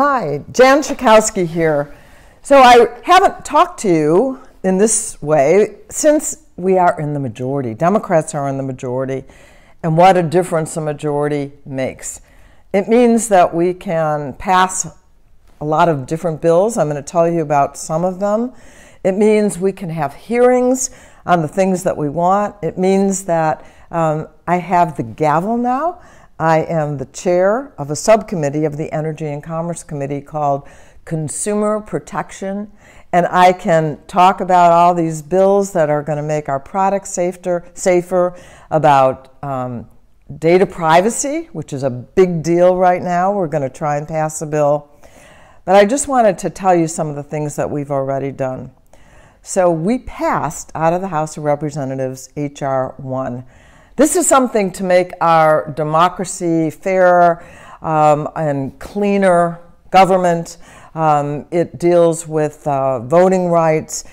Hi, Jan Schakowsky here. So I haven't talked to you in this way since we are in the majority. Democrats are in the majority, and what a difference a majority makes. It means that we can pass a lot of different bills. I'm going to tell you about some of them. It means we can have hearings on the things that we want. It means that um, I have the gavel now. I am the chair of a subcommittee of the Energy and Commerce Committee called Consumer Protection. And I can talk about all these bills that are going to make our products safer, safer about um, data privacy, which is a big deal right now. We're going to try and pass a bill. But I just wanted to tell you some of the things that we've already done. So we passed out of the House of Representatives H.R. 1. This is something to make our democracy fairer um, and cleaner government. Um, it deals with uh, voting rights,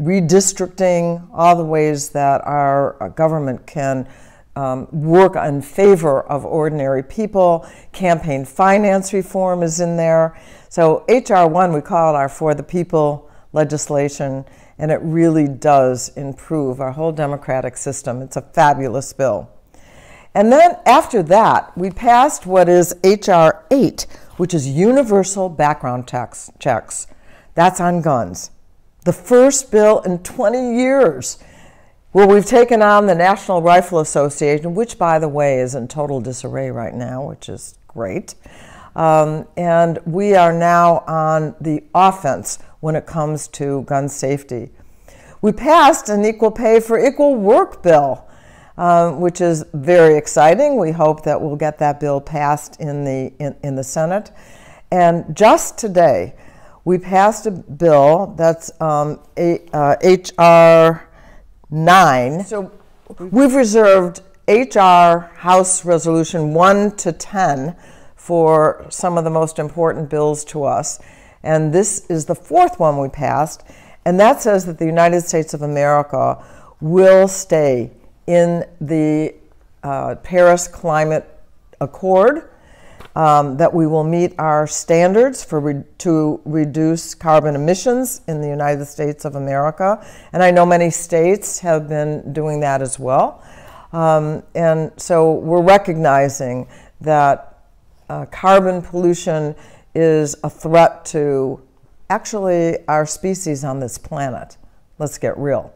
redistricting, all the ways that our uh, government can um, work in favor of ordinary people. Campaign finance reform is in there. So, H.R. 1, we call it our For the People legislation and it really does improve our whole democratic system. It's a fabulous bill. And then after that, we passed what is H.R. 8, which is universal background tax checks. That's on guns. The first bill in 20 years. where we've taken on the National Rifle Association, which, by the way, is in total disarray right now, which is great. Um, and we are now on the offense when it comes to gun safety. We passed an equal pay for equal work bill, um, which is very exciting. We hope that we'll get that bill passed in the, in, in the Senate. And just today, we passed a bill that's um, uh, H.R. 9. So we've reserved H.R. House Resolution 1 to 10 for some of the most important bills to us. And this is the fourth one we passed, and that says that the United States of America will stay in the uh, Paris Climate Accord, um, that we will meet our standards for re to reduce carbon emissions in the United States of America. And I know many states have been doing that as well. Um, and so we're recognizing that uh, carbon pollution is a threat to actually our species on this planet. Let's get real.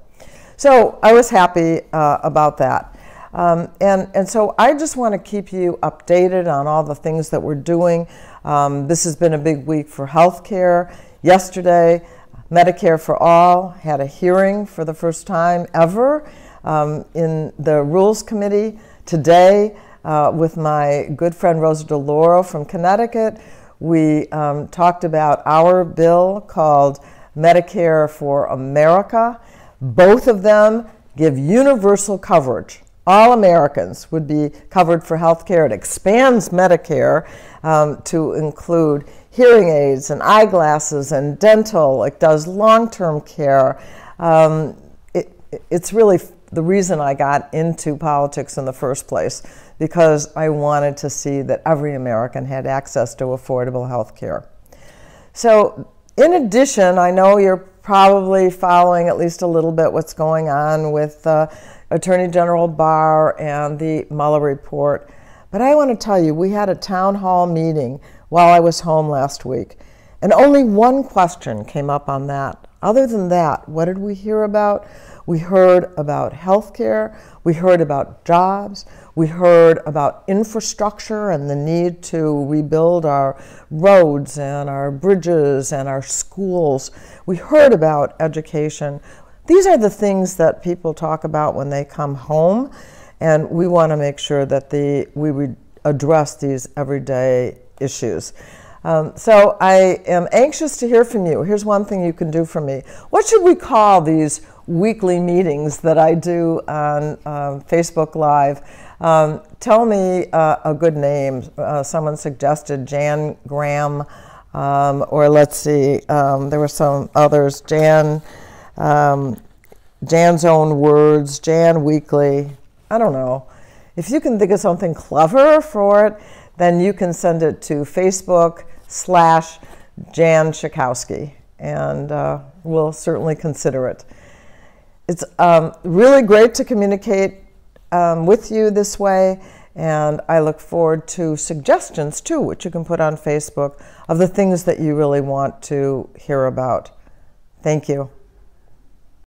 So I was happy uh, about that. Um, and, and so I just want to keep you updated on all the things that we're doing. Um, this has been a big week for healthcare. Yesterday, Medicare for All had a hearing for the first time ever um, in the Rules Committee. Today, uh, with my good friend Rosa DeLauro from Connecticut, we um, talked about our bill called Medicare for America. Both of them give universal coverage. All Americans would be covered for health care. It expands Medicare um, to include hearing aids and eyeglasses and dental. It does long term care. Um, it, it's really the reason I got into politics in the first place because I wanted to see that every American had access to affordable health care. So, in addition, I know you're probably following at least a little bit what's going on with uh, Attorney General Barr and the Mueller report. But I want to tell you, we had a town hall meeting while I was home last week, and only one question came up on that. Other than that, what did we hear about? We heard about healthcare, we heard about jobs, we heard about infrastructure and the need to rebuild our roads and our bridges and our schools. We heard about education. These are the things that people talk about when they come home, and we want to make sure that the, we address these everyday issues. Um, so I am anxious to hear from you. Here's one thing you can do for me. What should we call these weekly meetings that I do on um, Facebook Live? Um, tell me uh, a good name. Uh, someone suggested Jan Graham, um, or let's see, um, there were some others. Jan, Jan's own words, Jan Weekly. I don't know. If you can think of something clever for it, then you can send it to Facebook slash Jan Schakowsky, and uh, we'll certainly consider it. It's um, really great to communicate um, with you this way, and I look forward to suggestions too, which you can put on Facebook, of the things that you really want to hear about. Thank you.